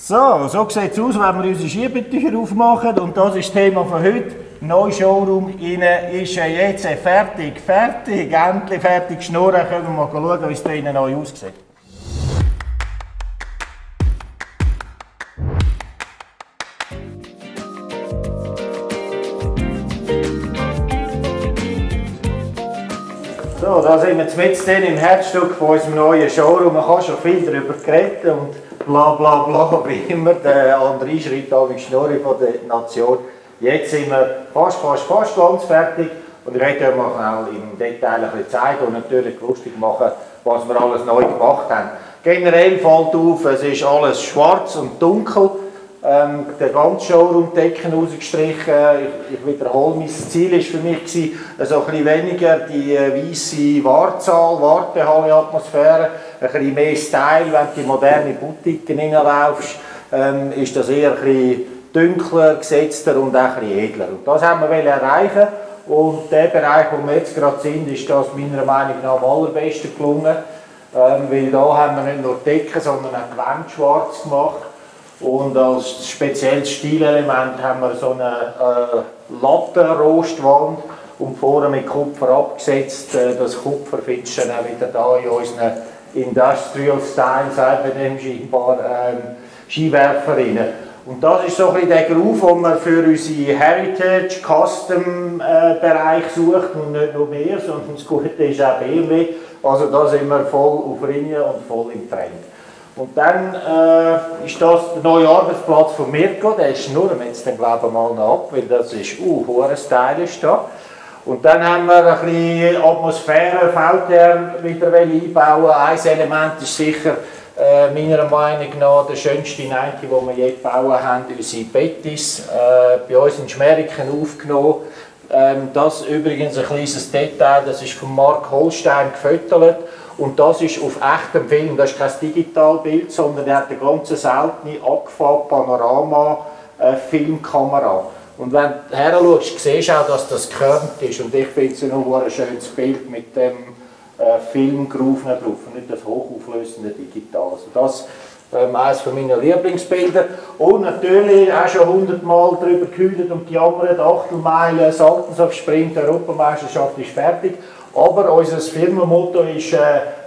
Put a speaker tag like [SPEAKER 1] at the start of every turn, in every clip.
[SPEAKER 1] So, so sieht es aus, wenn wir unsere Schiebetücher aufmachen. Und das ist das Thema von heute. Neuer Showroom innen ist jetzt fertig, fertig, endlich fertig schnurren. Können wir mal schauen, wie es da innen neu aussieht. So, da sind wir jetzt im Herzstück von unserem neuen Showroom. Man kann schon viel darüber reden und bla bla bla, wie immer der andere schreibt, mit Schnurri von der Nation. Jetzt sind wir fast, fast, fast ganz fertig und ich werde euch mal im Detail ein bisschen zeigen und natürlich lustig machen, was wir alles neu gemacht haben. Generell fällt auf, es ist alles schwarz und dunkel. Ähm, der ganze Showroom Decken rausgestrichen. Ich, ich wiederhole, mein Ziel war für mich, gewesen, so ein bisschen weniger die äh, weiße Wartzahl, Wartehalle-Atmosphäre, ein bisschen mehr Style, wenn du in moderne Boutiquen reinlaufst, ähm, ist das eher ein bisschen dunkler, gesetzter und auch ein bisschen edler. Und das haben wir erreichen und der Bereich, wo wir jetzt gerade sind, ist das meiner Meinung nach am allerbesten gelungen, ähm, weil da haben wir nicht nur Decken, sondern auch die Wände schwarz gemacht und als spezielles Stilelement haben wir so eine äh, Lattenrostwand und vorne mit Kupfer abgesetzt. Äh, das Kupfer findest du dann auch wieder da in unseren Industrial Style, sagt man dem scheinbar, ähm, Skiwerferinnen. Und das ist so ein bisschen der Groove, den man für unsere Heritage Custom äh, sucht und nicht nur mehr, sondern das Gute ist auch BMW. Also da sind wir voll auf Linie und voll im Trend. Und dann äh, ist das der neue Arbeitsplatz von Mirko, der ist nur, jetzt den glaube ich mal noch ab, weil das ist uh, stylisch da. Und dann haben wir ein bisschen Atmosphäre, VTR wieder einbauen. Ein Element ist sicher äh, meiner Meinung nach der schönste Nike, den wir je gebaut haben, unsere Betis, äh, bei uns in Schmeriken aufgenommen. Ähm, das übrigens ein kleines Detail, das ist von Mark Holstein gefüttert und das ist auf echtem Film, das ist kein Digitalbild, sondern er hat eine ganz seltene Agfa Panorama äh, Filmkamera. Und wenn du her schaust, siehst du auch, dass das gekörnt ist. Und ich finde es ein schönes Bild mit dem äh, drauf nicht das hochauflösende Digital. Also das ähm, eines meiner Lieblingsbilder. Und natürlich auch schon hundertmal darüber gehüllt und gejammert, Achtelmeile, Saltenshof Sprint, Europameisterschaft ist fertig. Aber unser Firmenmotto ist äh,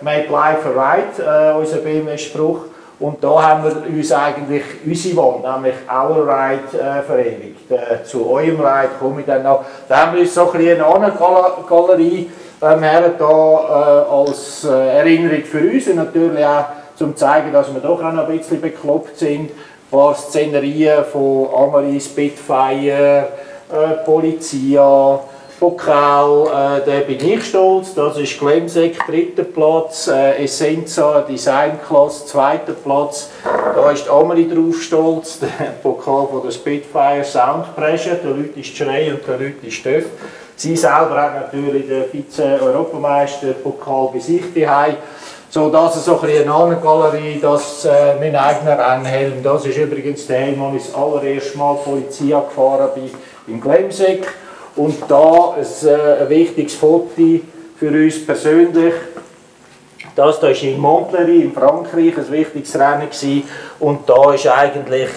[SPEAKER 1] Make Life a Ride, äh, unser BMW-Spruch. Und da haben wir uns eigentlich unsere Wand, nämlich Our Ride, äh, verewigt. Äh, zu eurem Ride komme ich dann noch. Da haben wir uns so ein bisschen eine Galerie ähm, her, da, äh, als äh, Erinnerung für uns und natürlich auch zum zeigen, dass wir doch auch noch ein bisschen bekloppt sind. Ein paar Szenerien von Amari, Spitfire, äh, Polizia, Pokal, äh, da bin ich stolz. Das ist Glemsek, dritter Platz. Äh, Essenza, Designklasse, zweiter Platz. Da ist Ameli drauf stolz. Der Pokal von der Spitfire Sound Pressure. Der Leute ist Schrei und der Leute ist Stöff. Sie selber hat natürlich den Vize-Europameister-Pokal bei sich daheim. So, das ist so ein Galerie, das äh, mein eigener Rennhelm. Das ist übrigens der Helm, den ich das allererste Mal Polizia gefahren bin, in Glemsek. Und da ein, äh, ein wichtiges Foto für uns persönlich. Das war in Montpellier in Frankreich ein wichtiges Rennen. Gewesen. Und da ist eigentlich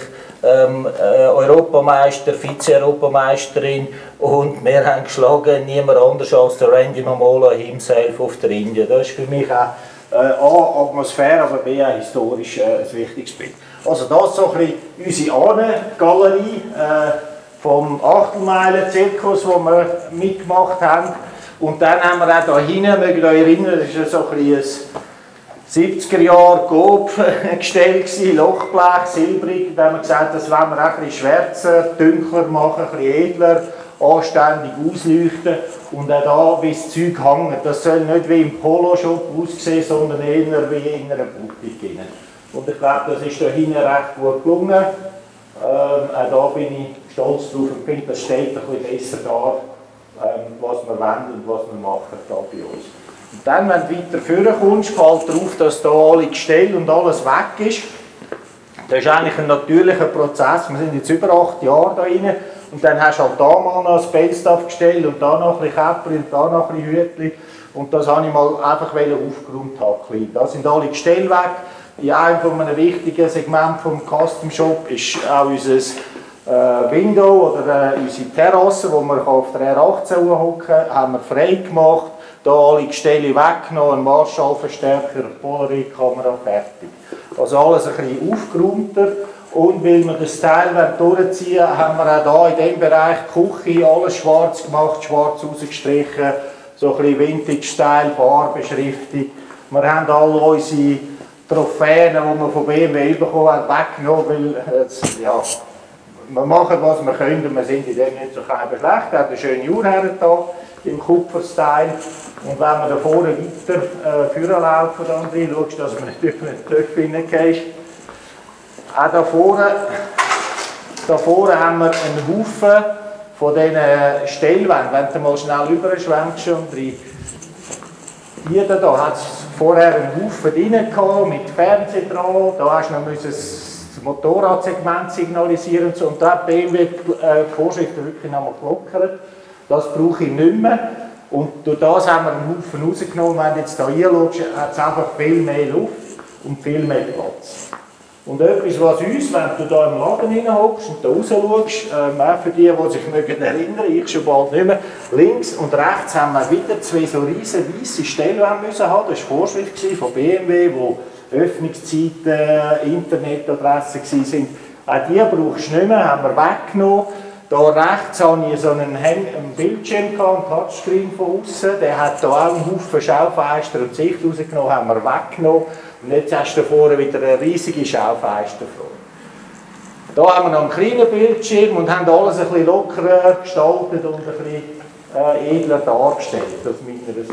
[SPEAKER 1] ähm, äh, Europameister, Vize-Europameisterin und wir haben geschlagen niemand anders als der Randy Mamola himself auf der Indien. Das ist für mich auch äh, A, Atmosphäre, aber B, auch historisch äh, ein wichtiges Bild. Also das ist so ein bisschen unsere Ahnengalerie. Äh, vom Achtelmeilen-Zirkus, den wir mitgemacht haben. Und dann haben wir auch hier hinten, mögt ihr euch erinnern, das war so ein, ein 70er Jahre Gob-Gestell, Lochblech, silbrig. Da haben wir gesagt, das wollen wir auch ein bisschen schwärzer, dunkler machen, ein edler, anständig ausleuchten. Und auch da, wie das Zeug hängt. Das soll nicht wie im Polo-Shop aussehen, sondern eher wie in einer Boutique. Und ich glaube, das ist da hinten recht gut gelungen. Ähm, auch da bin ich stolz drauf und finde, das stellt ein bisschen besser dar, ähm, was wir wollen und was wir machen da bei uns. Und dann, wenn du weiter vorne kommst, fällt darauf, dass da alle Gestell und alles weg ist. Das ist eigentlich ein natürlicher Prozess. Wir sind jetzt über acht Jahre da rein. Und dann hast du halt da mal noch ein Bellstaff gestellt und da noch ein bisschen Käppli und da noch ein bisschen Hütli. Und das habe ich mal einfach aufgeräumt haben. Da sind alle Gestelle weg. ja, einem wichtigen Segment vom Custom Shop ist auch unser Window oder äh, unsere Terrasse, wo wir auf der R18 hocken, haben wir frei gemacht. Hier alle Gestelle weggenommen, ein Marschallverstärker, Polaroid-Kamera, fertig. Also alles ein bisschen aufgeräumter. Und weil wir das Teil durchziehen wollen, haben wir auch hier in diesem Bereich Küche alles schwarz gemacht, schwarz rausgestrichen, so ein bisschen Vintage-Style, Barbeschriftung. Wir haben alle unsere Trophäen, die wir von BMW bekommen haben, weggenommen, weil äh, ja, wir machen, was wir können, wir sind in dem nicht so schlecht. Wir haben eine schöne Uhr hier im Kupferstyle. Und wenn wir da vorne weiter äh, laufen, dann drin, schaust, dass natürlich nicht Töpfe hineingehst. Auch da vorne, da vorne haben wir einen Haufen von diesen Stellwänden. Wenn du mal schnell überschwemmst und drin. Hier hat vorher einen Haufen drin mit Fernsehen dran. Da hast du noch das Motorradsegment signalisieren und, und da hat BMW äh, die Vorschriften wirklich nochmal gelockert. Das brauche ich nicht mehr. Und durch das haben wir einen Haufen rausgenommen. Wenn du jetzt hier hinschaust, hat es einfach viel mehr Luft und viel mehr Platz. Und etwas, was uns, wenn du hier im Laden hineinhockst und da raus schaust, ähm, auch für die, die sich mögen erinnern, ich schon bald nicht mehr, links und rechts haben wir wieder zwei so riesen weiße Stellwände haben. Das war Vorschrift von BMW, wo Öffnungszeiten, Internetadressen waren. Auch die brauchst du nicht mehr, haben wir weggenommen. Hier rechts hatte ich so einen, Bildschirm, einen Touchscreen von außen. Der hat hier auch einen Haufen Schaufenster und Sicht rausgenommen, haben wir weggenommen. Und jetzt hast du vorne wieder eine riesige Schaufensterfront. Hier haben wir noch einen kleinen Bildschirm und haben alles ein bisschen lockerer gestaltet und ein bisschen äh, edler dargestellt, aus meiner Sicht.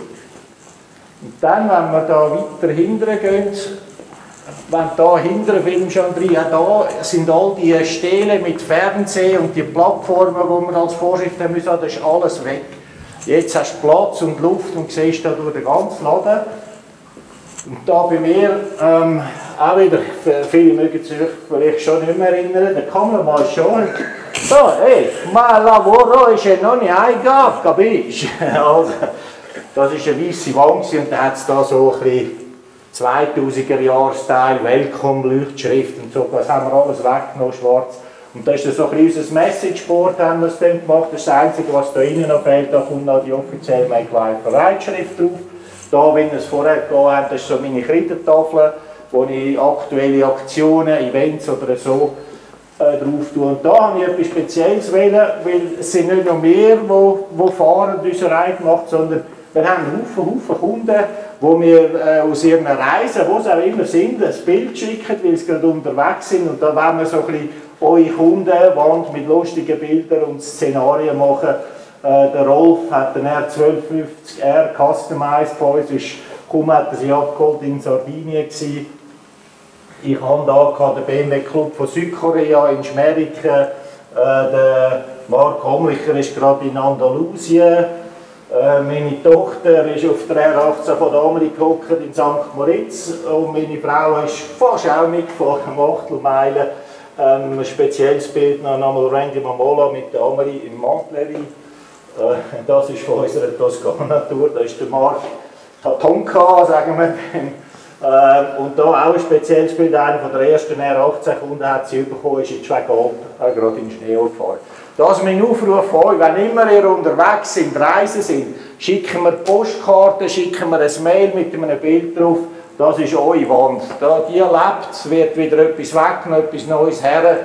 [SPEAKER 1] Und dann, wenn wir da weiter hinten gehen, wenn da hinter dem Film schon drin, da sind all die Stele mit Fernsehen und die Plattformen, die wir als Vorschrift haben müssen, das ist alles weg. Jetzt hast du Platz und Luft und siehst da durch den ganzen Laden. Und da bei mir, ähm, auch wieder, viele mögen sich vielleicht schon nicht mehr erinnern, der Kameramann schon, so, hey, ma lavoro ist noch nicht eingegangen, capisci? also, das ist eine weiße Wand und da hat es da so ein bisschen 2000er Jahr Style, Welcome, Leuchtschrift und so, das haben wir alles weggenommen, schwarz. Und das ist so ein bisschen unser Messageboard, haben wir es dann gemacht. Das ist das Einzige, was da innen noch fehlt, da kommt noch die offizielle Make Life Bereitschrift drauf. Da, wenn wir es vorher gegeben haben, das ist so meine Kreditafel, wo ich aktuelle Aktionen, Events oder so äh, drauf tue. Und da habe ich etwas Spezielles wählen, weil es sind nicht nur wir, die, die fahren und unsere Reise machen, sondern wir haben Haufen, Haufen Kunden, wo wir äh, aus ihren Reisen, wo sie auch immer sind, ein Bild schicken, weil sie gerade unterwegs sind. Und da wollen wir so ein bisschen eure Kundenwand mit lustigen Bildern und Szenarien machen. Äh, der Rolf hat den R1250R customized von uns, ist, kaum hat er sie abgeholt in Sardinien gewesen. Ich habe da den BMW Club von Südkorea in Schmeriken. Äh, der Mark Homlicher ist gerade in Andalusien äh, meine Tochter ist auf der R18 von der Amelie gehockt in St. Moritz und meine Frau ist fast auch mitgefahren, um Achtelmeilen. Ähm, ein spezielles Bild noch einmal Randy Mamola mit der Amelie im Montleri. Äh, das ist von unserer Toskana-Tour, das ist der Marc Tatonka, sagen wir dem. Äh, und da auch ein spezielles Bild, einer von der ersten R18-Kunden hat sie bekommen, ist in Schwegalp, äh, gerade in Schnee Das ist mein Aufruf an euch, wenn immer ihr unterwegs sind, reisen sind, schicken wir Postkarten, schicken wir ein Mail mit einem Bild drauf. Das ist eure Wand. Da die lebt, wird wieder etwas weggenommen, etwas Neues her.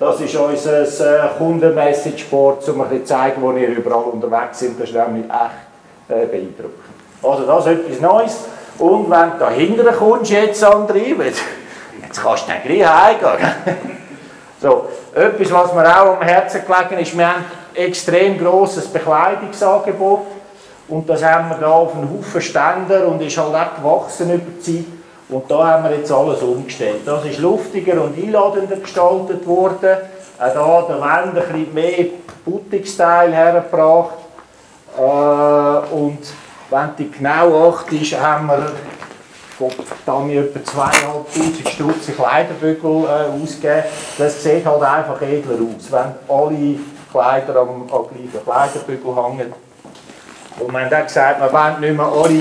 [SPEAKER 1] Das ist unser äh, Kundenmessageboard, um euch zu zeigen, wo ihr überall unterwegs sind. Das ist nämlich echt äh, beeindruckend. Also das ist etwas Neues. Und wenn du da hinten kommst, jetzt, André, jetzt kannst du dann gleich heimgehen. So, etwas, was mir auch am Herzen gelegen ist, wir haben ein extrem grosses Bekleidungsangebot und das haben wir da auf einen Haufen Ständer und ist halt auch gewachsen über die Zeit. Und da haben wir jetzt alles umgestellt. Das ist luftiger und einladender gestaltet worden. Auch da der Wand ein bisschen mehr Boutique-Style hergebracht. Äh, und wenn du genau achtest, haben wir da mir etwa 2'500 Stutz Kleiderbügel äh, ausgeben. Das sieht halt einfach edler aus, wenn alle Kleider am, am gleichen Kleiderbügel hängen. Und wir haben dann gesagt, wir wollen nicht mehr alle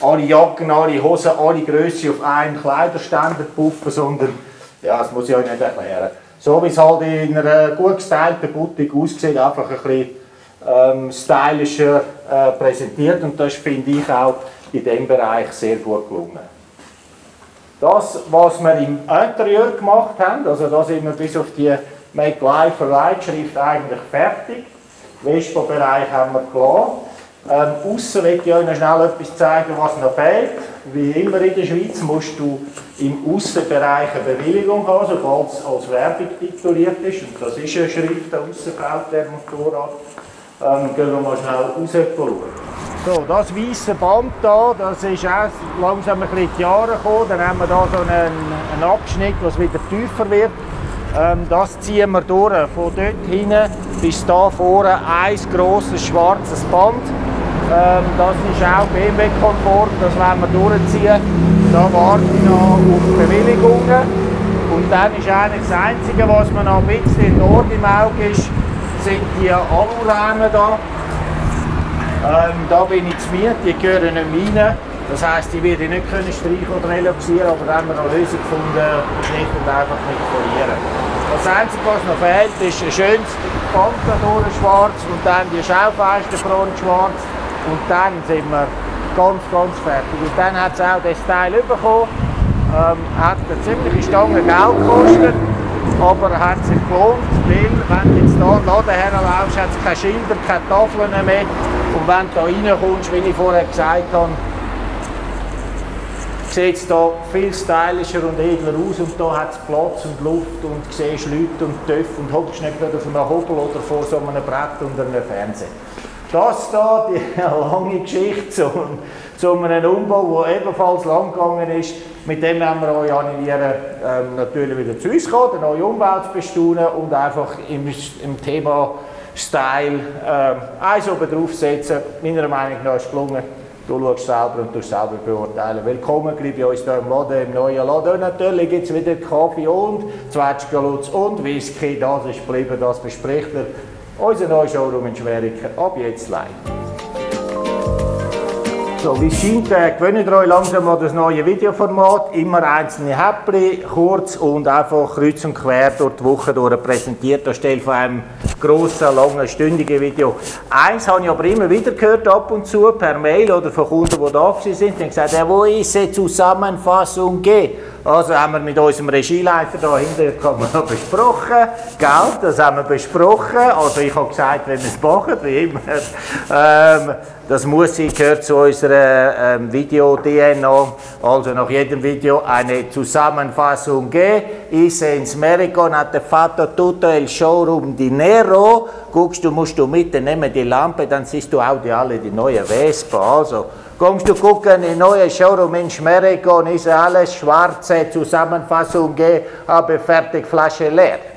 [SPEAKER 1] alle Jacken, alle Hosen, alle Größe auf einen Kleiderständer puffen, sondern, ja, das muss ich euch nicht erklären. So wie es halt in einer gut gestylten Boutique aussieht, einfach ein bisschen ähm, stylischer äh, präsentiert und das finde ich auch in diesem Bereich sehr gut gelungen. Das, was wir im Interieur gemacht haben, also da sind wir bis auf die Make Life Right Schrift eigentlich fertig. Vespa-Bereich haben wir klar. Ähm, Aussen möchte ich euch noch schnell etwas zeigen, was noch fehlt. Wie immer in der Schweiz musst du im Aussenbereich eine Bewilligung haben, sobald es als Werbung tituliert ist. Und das ist eine Schrift, der Aussenfeld der Motorrad. Ähm, gehen wir mal schnell raus schauen. So, das weiße Band hier, das ist auch langsam ein bisschen in die Jahre gekommen. Dann haben wir hier so einen, einen Abschnitt, was wieder tiefer wird. Ähm, das ziehen wir durch, von dort hinten bis da vorne ein grosses schwarzes Band. Ähm, das ist auch BMW-konform, das werden wir durchziehen. Da warte ich noch auf Bewilligungen. Und dann ist eigentlich das Einzige, was man noch ein bisschen dort im Auge ist, sind die Alurahmen da. Ähm, da bin ich zu mir, die gehören nicht rein. Das heisst, die werde ich nicht können streichen oder reloxieren, aber da haben wir eine Lösung gefunden, schlicht und einfach nicht verlieren. Das Einzige, was noch fehlt, ist ein schönes Band schwarz und dann die Schaufensterfront schwarz und dann sind wir ganz, ganz fertig. Und dann hat es auch das Teil bekommen, ähm, hat eine ziemliche Stange Geld gekostet, aber hat sich gelohnt, weil wenn du jetzt hier den Laden herlaufst, hat es keine Schilder, keine Tafeln mehr und wenn du da reinkommst, wie ich vorher gesagt habe, sieht es hier viel stylischer und edler aus und da hat es Platz und Luft und siehst Leute und Töpfe und hockst nicht gerade auf einem Hobel oder vor so einem Brett unter einem Fernseher. Das hier, die lange Geschichte zu, zu einem Umbau, der ebenfalls lang gegangen ist, mit dem haben wir euch animieren, ähm, natürlich wieder zu uns kommen, den neuen Umbau zu bestaunen und einfach im, im Thema Style ähm, eins oben draufsetzen. Meiner Meinung nach ist es gelungen. Du schaust selber und du selber beurteilen. Willkommen bei uns hier im Laden, im neuen Laden. Natürlich gibt es wieder Kaffee und Zwetschgenlutz und Whisky. Das ist geblieben, das bespricht er. Unser neuer Showroom in Schweriken. Ab jetzt live. So, wie es scheint, äh, gewöhnt ihr euch langsam an das neue Videoformat. Immer einzelne Häppchen, kurz und einfach kreuz und quer durch die Woche durch präsentiert, anstelle von einem grossen, langen, stündigen Video. Eins habe ich aber immer wieder gehört, ab und zu, per Mail oder von Kunden, die da sind, die haben gesagt, ja, wo ist die Zusammenfassung G? Also haben wir mit unserem Regieleiter da hinten besprochen, Geld, das haben wir besprochen. Also ich habe gesagt, wenn wir es machen, wie immer, ähm, das muss ich, gehört zu unserer ähm, Video-DNA. Also nach jedem Video eine Zusammenfassung geben. Ich senza Merico hatte fatto tutto il showroom di Nero. Guckst du, musst du mitnehmen die Lampe, dann siehst du auch die alle die neue Vespa. Also kommst du gucken in neue Showroom in Schmerikon, ist alles schwarze Zusammenfassung aber fertig Flasche leer.